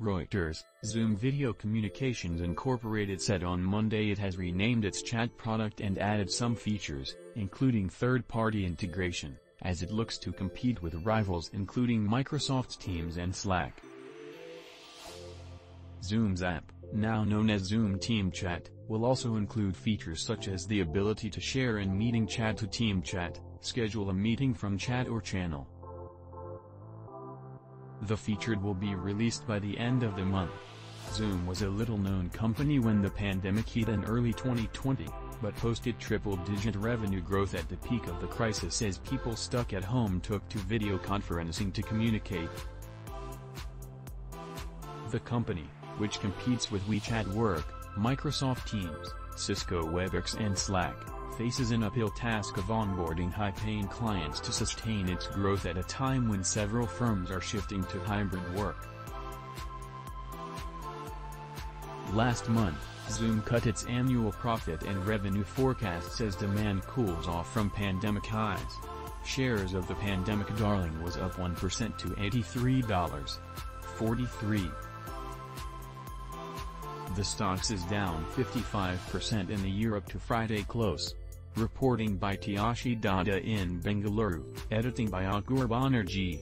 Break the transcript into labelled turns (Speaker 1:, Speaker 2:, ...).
Speaker 1: Reuters, Zoom Video Communications Incorporated said on Monday it has renamed its chat product and added some features, including third-party integration, as it looks to compete with rivals including Microsoft's Teams and Slack. Zoom's app, now known as Zoom Team Chat, will also include features such as the ability to share in meeting chat to team chat, schedule a meeting from chat or channel. The featured will be released by the end of the month. Zoom was a little-known company when the pandemic hit in early 2020, but posted triple-digit revenue growth at the peak of the crisis as people stuck at home took to video conferencing to communicate. The company, which competes with WeChat Work, Microsoft Teams, Cisco WebEx and Slack, faces an uphill task of onboarding high-paying clients to sustain its growth at a time when several firms are shifting to hybrid work. Last month, Zoom cut its annual profit and revenue forecasts as demand cools off from pandemic highs. Shares of the pandemic darling was up 1% to $83.43. The stocks is down 55% in the year up to Friday close. Reporting by Tiyashi Datta in Bengaluru, editing by Ankur Banerjee.